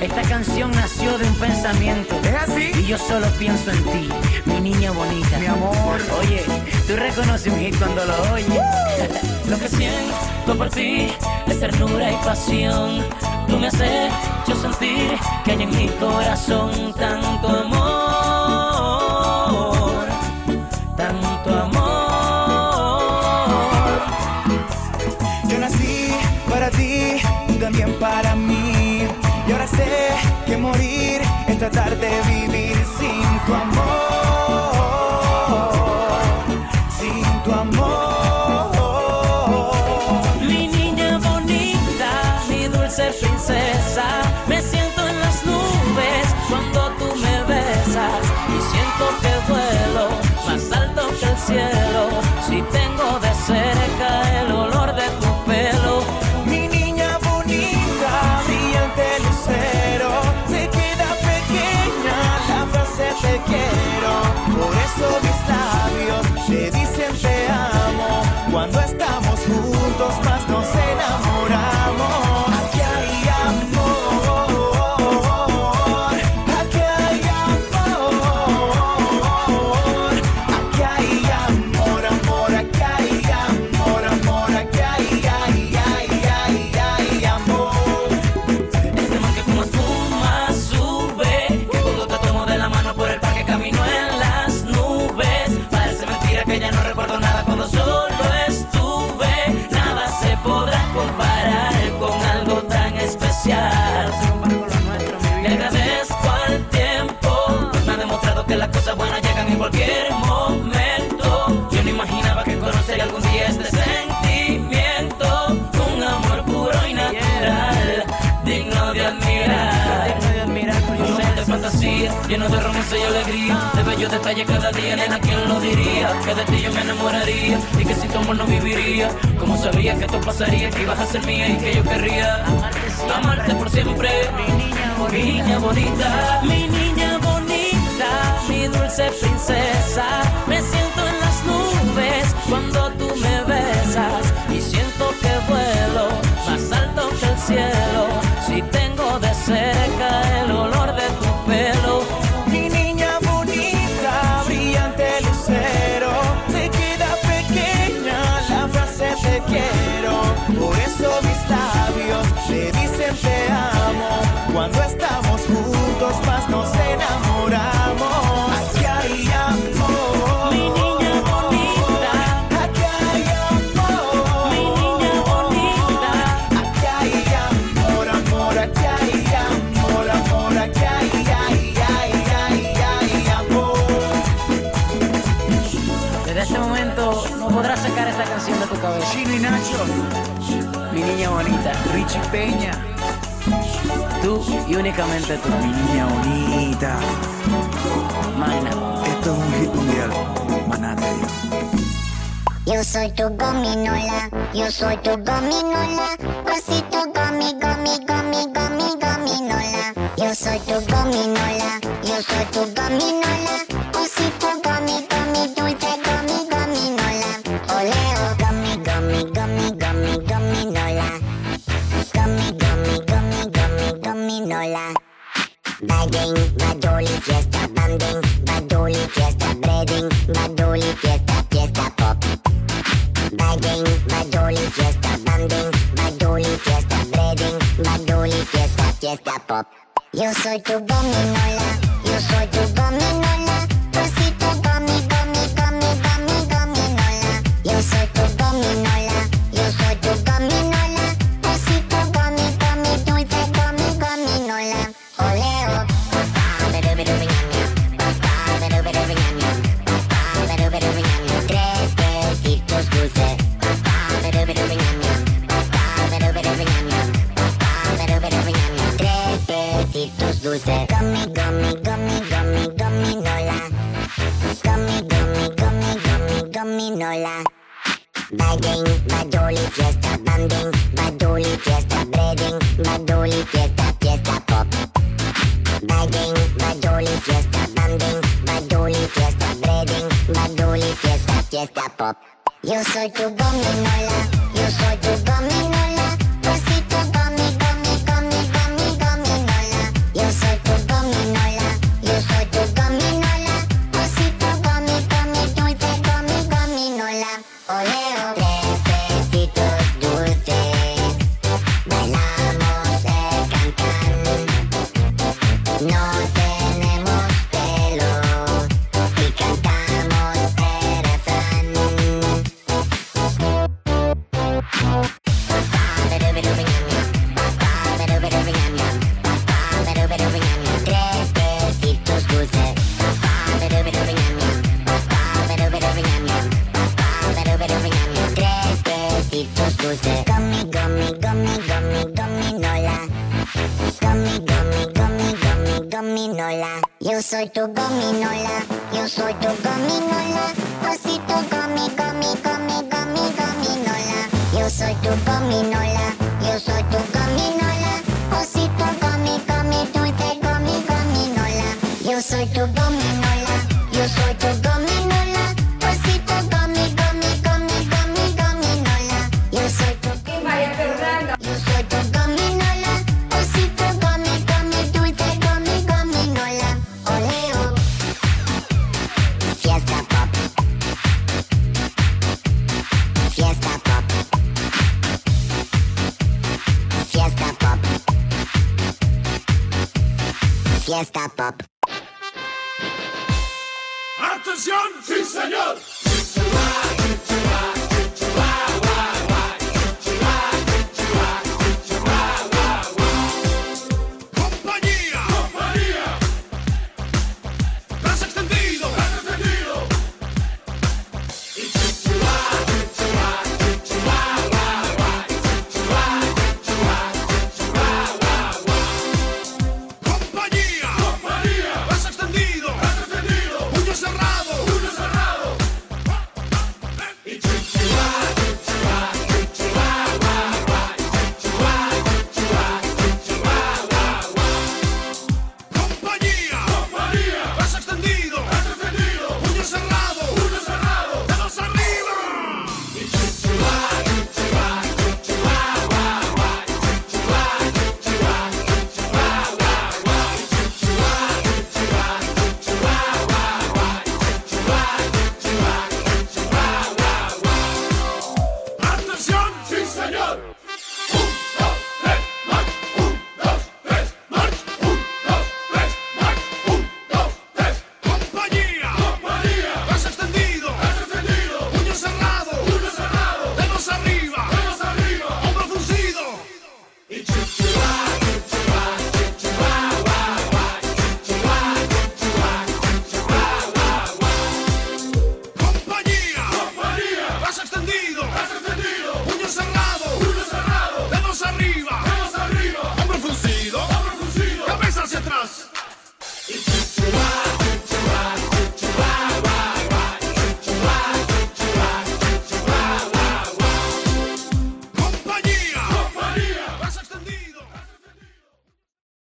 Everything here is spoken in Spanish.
Esta canción nació de un pensamiento. ¿Es así? Y yo solo pienso en ti, mi niña bonita. Mi amor. Oye, tú reconoces un hit cuando lo oyes. Lo que siento por ti es ternura y pasión. Tú me has hecho sentir que hay en mi corazón tanto amor, tanto amor. Yo nací para ti, tú también para fantasía, lleno de romance y alegría, de bellos detalles cada día, nena, ¿quién lo diría? Que de ti yo me enamoraría y que sin tu amor no viviría. Como sabía que esto pasaría, que ibas a ser mía y que yo querría amarte por siempre. Mi niña bonita, mi niña este momento no podrás sacar esta canción de tu cabeza. Chino y Nacho, Mi niña bonita, Richie Peña, tú y únicamente tú. mi niña bonita. Magna. Esto es un hit mundial. Manate. Yo soy tu gominola, yo soy tu gominola, tu gomi, gomi, gomi, gomi, gominola. Yo soy tu gominola, yo soy tu gominola, Bagging, badoli, fiesta, banding, badoli, fiesta, breading, badoli, fiesta, fiesta, pop. Bagging, badoli, fiesta, banding, badoli, fiesta, breading, badoli, fiesta, fiesta, pop. Yo soy tu gominola, yo soy tu gominola, dulces. Gummy, gummy, gummy, gummy, gummy, Gummy, gummy, gummy, gummy, gummy, nola. Bagging, badoli, fiesta, banding, badoli, fiesta, breading, badoli, fiesta, fiesta, pop. Bagging, badoli, fiesta, banding, badoli, fiesta, breading, badoli, fiesta, fiesta, pop. Yo soy tu gominola, yo soy tu gominola, no soy tu gominola, yo soy tu gominola. Osito gummy, gummy, gummy, gummy, gominola. Yo soy tu gominola, yo soy tu gominola. Osito gummy, gummy, dulce, gummy, gominola. Yo soy tu gominola, Fiesta pop. ¡Atención! ¡Sí, señor!